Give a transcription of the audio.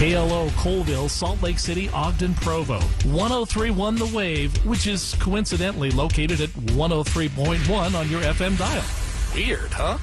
KLO Coalville, Salt Lake City, Ogden, Provo. 1031 The Wave, which is coincidentally located at 103.1 on your FM dial. Weird, huh?